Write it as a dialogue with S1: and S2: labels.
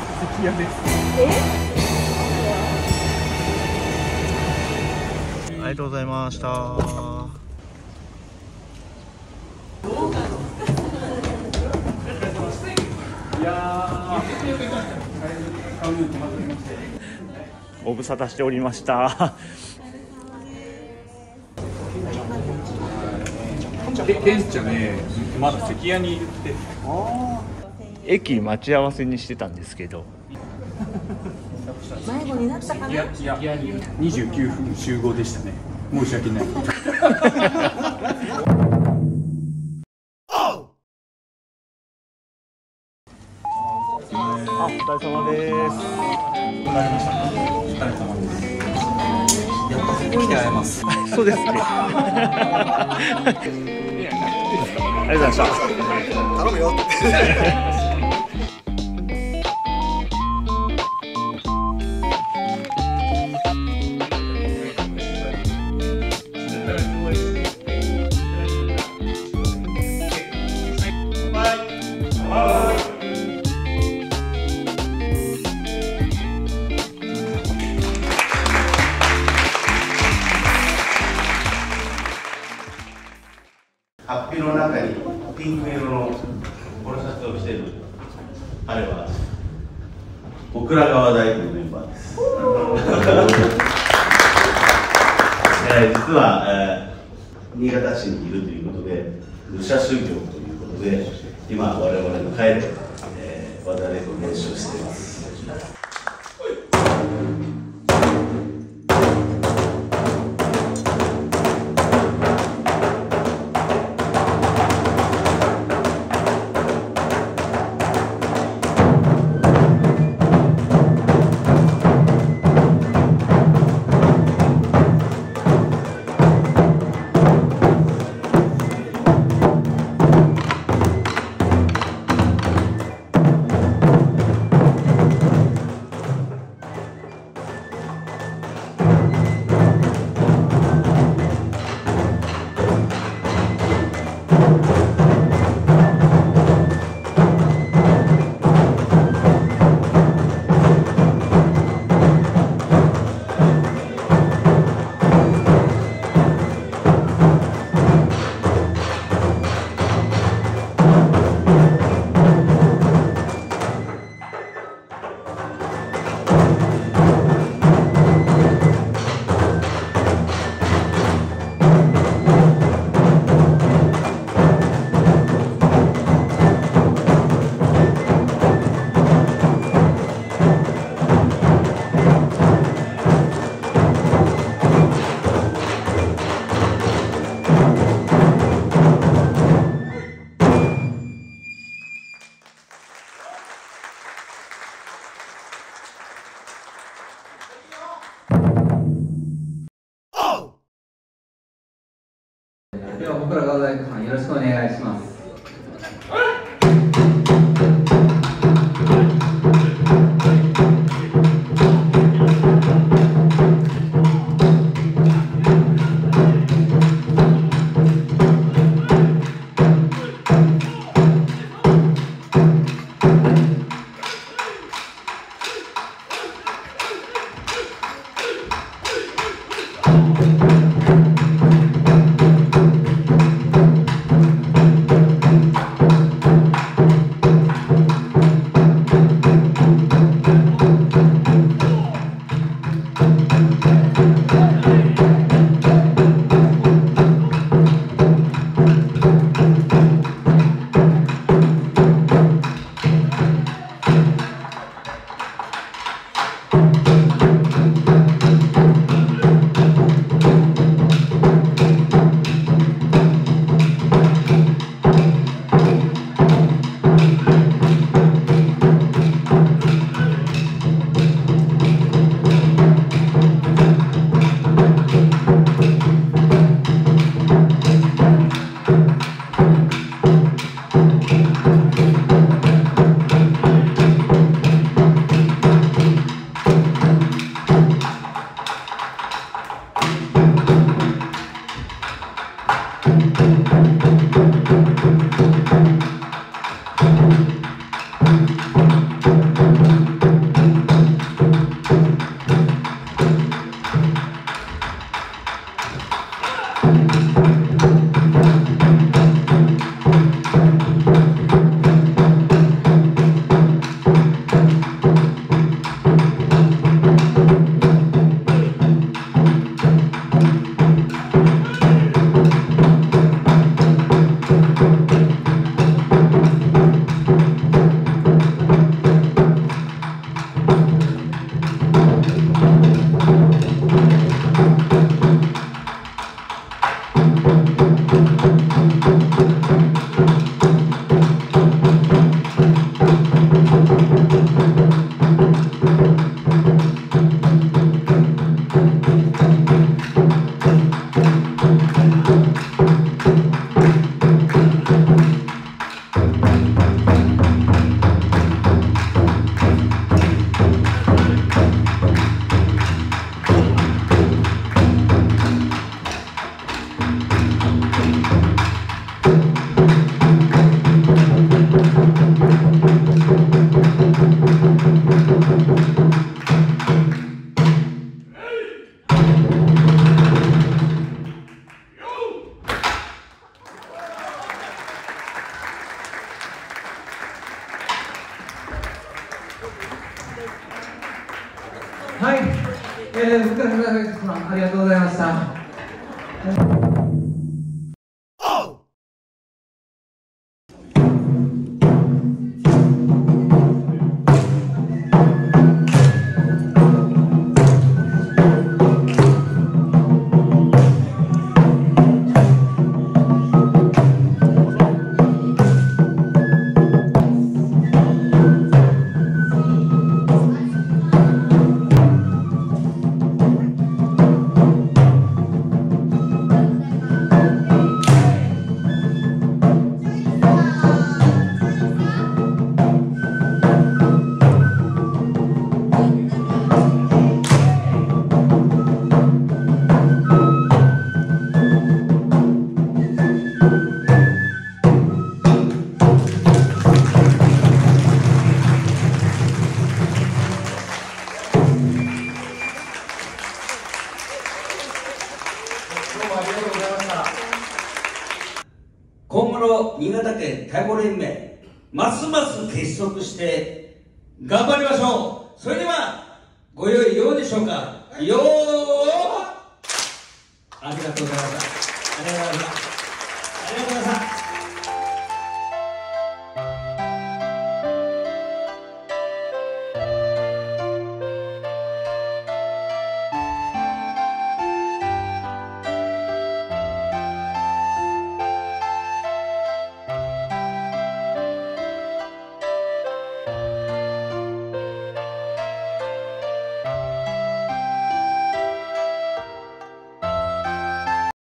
S1: 関屋です
S2: ありがとうございました。
S1: いや
S2: ご無沙汰しておりました。
S1: で電車ねまだ関屋にいるって
S2: 駅待ち合わせにしてたんですけど、
S3: 迷子になったか
S1: いやいや29分集合でしたね。申し訳ない。
S2: あ、お疲れ様です。
S1: お疲れ様です。やっぱここに会えます。
S2: そうです。ね。ありがとうございました。
S4: 頼むよ
S5: 僕ら側大工のメンバーです。えー実は、えー新潟市にいるということで武者修行ということで今我々の帰って、えー、渡りの練習しています。
S3: よろしくお願いします。はい、えー、
S4: 福田さんありがとうございました。して頑張りましょう。それではご用意ようでしょうか、よー。ありがとうございましたありがとうございましたありがとうございました